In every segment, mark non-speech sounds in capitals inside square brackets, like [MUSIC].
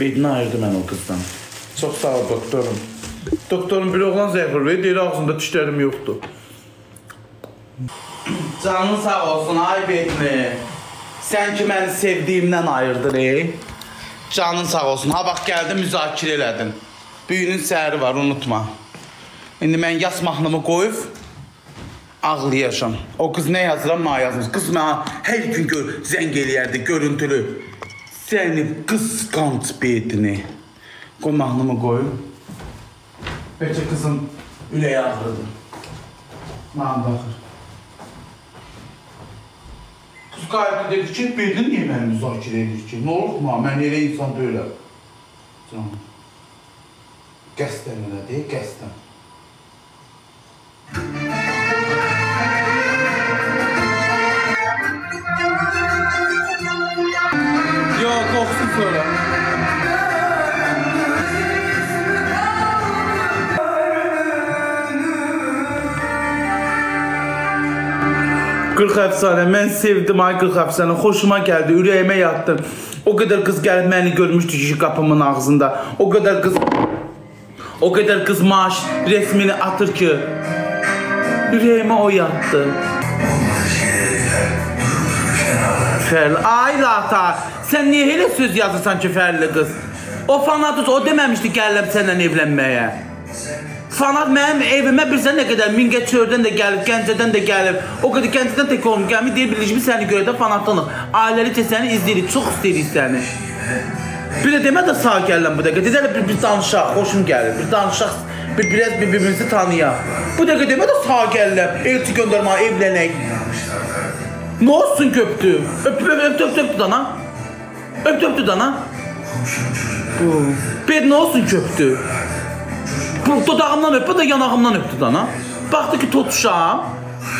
Bedini ayırdı mən o qızdan. Çox sağ ol doktorum. Doktorum bir oğlan zəfir verir, deyir ağzında dişlərim yoxdur. Canın sağ olsun ay Bedni. Sən ki məni sevdiyimdən ayırdın, ey. Canın sağ olsun. Ha bax gəldin müzakirə elədin. Büyünün səhəri var, unutma. İndi mən yas mahnımı qoyub ağlayacam. O qız nə yazıram, mənə yazmış. Qız mənə hər gün gör, zəng eləyərdi, görüntülü. Səni qısqanc bedini. Qoy mahnımı qoyum. Bəlkə qızın ürəyi ağrıdı. Mənə baxır. Qız qayıtdı dedi ki, bedini niyə məni müzakirə edir ki? Nə olur ki, mən elə insan deyiləm. Canım. Qəsdən elədi, qəsdən. 40 əfsanə. Mən sevdim ay 40 əfsanə. Xoşuma gəldi, ürəyimə yatdı. O qədər qız gəlib məni görmüşdü ki, qapımın ağzında. O qədər qız O qədər qız maaş resmini atır ki, ürəyimə o yatdı. Fərli, ay lata, sən niyə elə söz yazırsan ki, Fərli qız? O fanatus, o deməmişdi gələm sənlə evlənməyə. Fanat mənim evimə bilsən nə qədər Mingəçördən də gəlib, Gəncədən də gəlib. O qədər Gəncədən tək olmuş, gəlmir deyir birləşmiş səni görə də fanatlanıq. Ailəlicə səni izləyirik, çox istəyirik səni. Bir də demə də sağ gələn bu dəqiqə. Dedilər bir, bir danışaq, xoşum gəlir. Bir danışaq, bir biraz bir-birimizi tanıyaq. Bu dəqiqə demə də sağ gələn. Elçi göndərmə, evlənək. Nə olsun köpdü? Öp, öp, öp, öp, öp dana. Öp, öp dana. Bu. Bir nə olsun köpdü? Bu dodağımdan öp, bu da yanağımdan öpdü dana. Baxdı ki, tutuşam.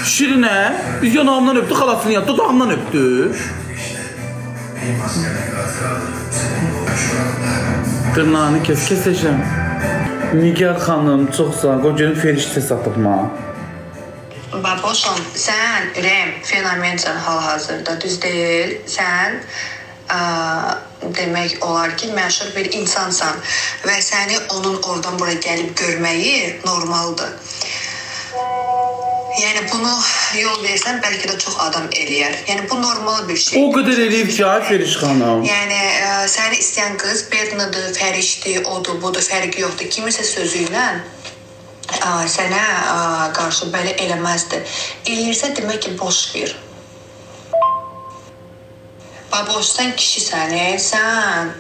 Şirinə, biz yanağımdan öpdü, xalasının yanı, dodağımdan öpdü. Dırnağını kes, kesəcəm. Nigar xanım, çox sağ ol. Qocanın feriştə satıb mənə. Baboşum, sən ürəyim fenomensən hal-hazırda, düz deyil. Sən ə, demək olar ki, məşhur bir insansan və səni onun oradan bura gəlib görməyi normaldır. Yəni bunu yol versən bəlkə də çox adam eləyər. Yəni bu normal bir şey. O qədər eləyib ki, ay Feriş xanım. Yəni ə, səni istəyən qız Berna'dır, Fərişdir, odur, budur, fərqi yoxdur. Kimisə sözü ilə ə, sənə ə, qarşı belə eləməzdi. Eləyirsə demək ki, boş ver. Baboş, sən kişisən, e? sən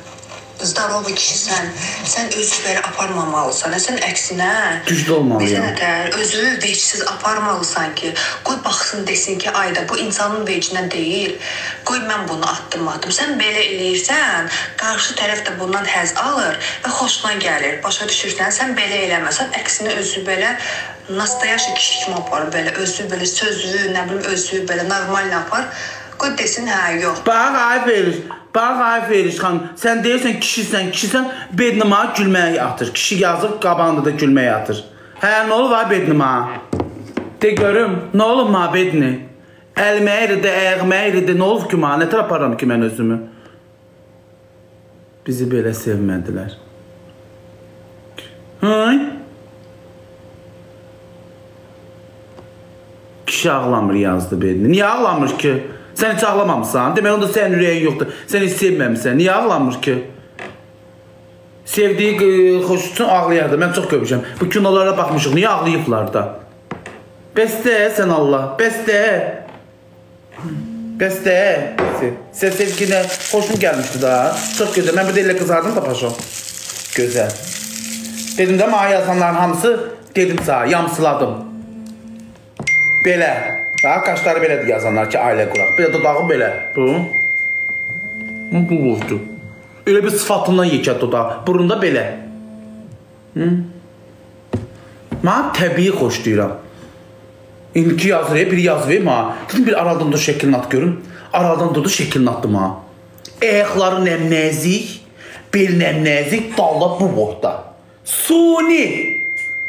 zdarov kişisən. Sən özü belə aparmamalısan. Sən əksinə Güclü olmalıyam. Bizə özü vecsiz aparmalısan ki, qoy baxsın desin ki, ayda bu insanın vecinə deyil. Qoy mən bunu atdım atdım. Sən belə eləyirsən, qarşı tərəf də bundan həzz alır və xoşuna gəlir. Başa düşürsən? Sən belə eləməsən, əksinə özü belə nastayaşı kişi kimi apar, belə özü belə sözü, nə bilim özü belə normal apar. Qoy desin, hə, yox. Bax ay Feriş, bax ay Feriş xanım, sən deyirsən kişisən, kişisən, bednima gülməyə atır. Kişi yazıb qabağında da gülməyə atır. Hə, nə olub ay bednima? De görüm, nə olub ma bedni? Əlimə əyridə, ayağıma əyridə, nə olub ki ma? Nə tərəf aparam ki mən özümü? Bizi belə sevmədilər. Hıy? Kişi ağlamır yazdı bedni. Niyə ağlamır ki? Sən heç ağlamamısan. Demək onda sənin ürəyin yoxdur. Sən heç sevməmisən. Niyə ağlamır ki? Sevdiyi e, xoş üçün ağlayardı. Mən çox görmüşəm. Bu kinolara baxmışıq. Niyə ağlayıblar da? Bəs də sən Allah. Bəs də. Bəs də. Sən sevginə xoşun gəlmişdi da. Çox gözəl. Mən bir də elə qızardım da paşo. Gözəl. Dedim də mənə yazanların hamısı dedim sənə, yamsıladım. Belə. Ha, qaşları belədir yazanlar ki, ailə quraq. Bir də dodağı belə. Bu. Bu vurdu. Elə bir sıfatından yekə dodağı. Burunda belə. Hı? Mən təbii xoşlayıram. İndiki yazır, biri yazır mənə. Dedim bir aradan dur şəklini at görüm. Aradan durdu şəklini atdı mənə. Ayaqları nəmnəzik, bel nəmnəzik, dalda bu boyda. Suni.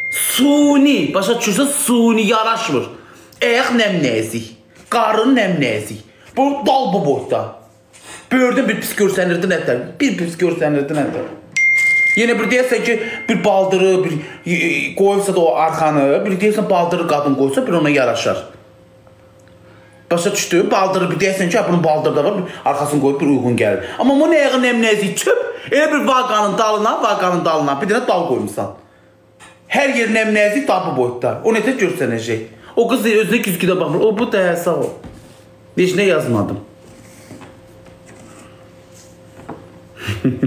Suni. Başa düşürsən? Suni yaraşmır. Ayaq nəmnəzik, qarın nəmnəzik. Bu dal bu boyda. Böyürdən bir pis görsənirdi nətər? Bir pis görsənirdi nətər? Yenə bir deyəsən ki, bir baldırı, bir qoyubsa da o arxanı, bir deyəsən baldırı qadın qoysa, bir ona yaraşar. Başa düşdü? Baldırı bir deyəsən ki, bunun baldırı da var, arxasını qoyub bir uyğun gəlir. Amma bu nə yığın nemnəzi çöp, elə bir vaqanın dalına, vaqanın dalına bir dənə dal qoymusan. Hər yer nemnəzi dabı boyutda. O necə görsənəcək? O qız özünə güzgüdə baxmır. O bu da sağ ol. Heç nə yazmadım. [LAUGHS]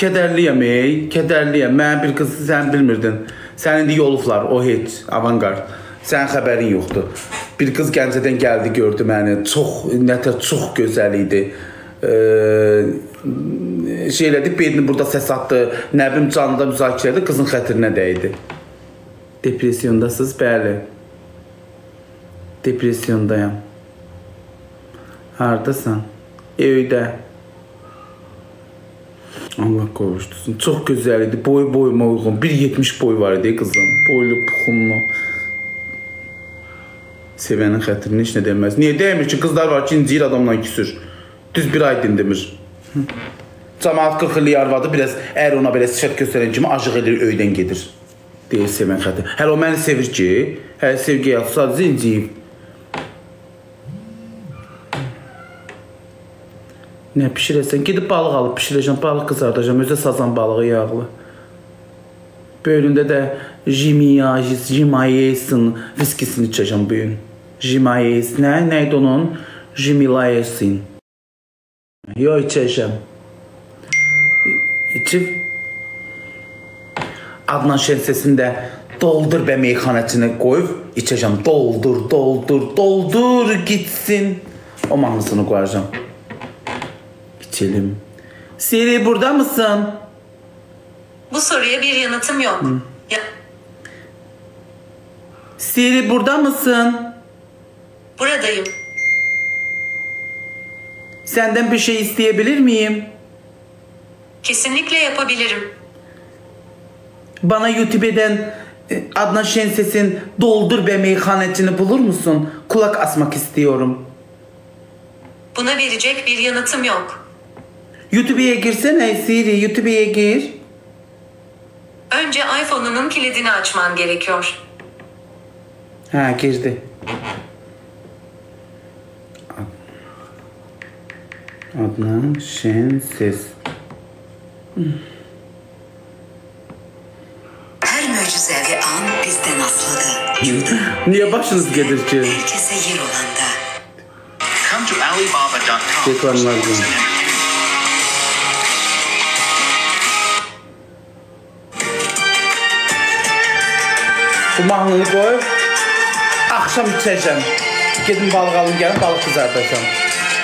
Kədərliyəm ey, kədərliyəm. Mən bir qız sən bilmirdin. Sən indi yolublar, o heç, avangard. Sənin xəbərin yoxdur. Bir qız Gəncədən gəldi, gördü məni. Çox, nətər çox gözəl idi. Eee şey elədi, belini burada səs atdı, nə bilim canlıda müzakirə etdi, qızın xətrinə dəydi. Depressiyondasınız? Bəli. Depressiyondayam. Hardasan? Evdə. Allah qovuşdusun. Çox gözəl idi. Boy boyuma uyğun. 1.70 boy var idi qızım. Boylu, puxunlu. Sevənin xətrini heç nə deməz. Niyə demir ki, qızlar var ki, inciyir adamdan küsür. Düz bir ay dindimir. Camaat 40 illik arvadı biraz əgər ona belə sifət göstərən kimi acıq edir, öydən gedir. Deyir sevən xətti. Hələ o məni sevir ki, hələ sevgi yaxşı sadəcə inciyib. Nə bişirəsən? Gedib balıq alıb bişirəcəm, balıq qızardacam, özə sazan balığı yağlı. Böyründə də Jimayes, Jimayesin viskisini içəcəm bu gün. Jimayes, nə? Nə idi onun? Jimilayesin. Yo içəcəm. İçib Adnan Şensesində doldur və meyxanəçini qoyub içəcəm. Doldur, doldur, doldur gitsin. O mahnısını qoyacağam. İçelim. Siri burada mısın? Bu soruya bir yanıtım yok. Ya, Siri burada mısın? buradayım. Senden bir şey isteyebilir miyim? Kesinlikle yapabilirim. Bana YouTube'den e, Adnan Şenses'in Doldur ve Meyhanetini bulur musun? Kulak asmak istiyorum. Buna verecek bir yanıtım yok. YouTube'ya girsene Siri, YouTube'ya gir. Önce iPhone'unun kilidini açman gerekiyor. Ha girdi. Adnan Şenses. Her Niye başınız gelir ki? Herkese yer olanda. Come to Alibaba.com. Reklamlar. Bu mahnını qoyub axşam içəcəm. Gedim balıq alım gəlin, balıq qızardacam.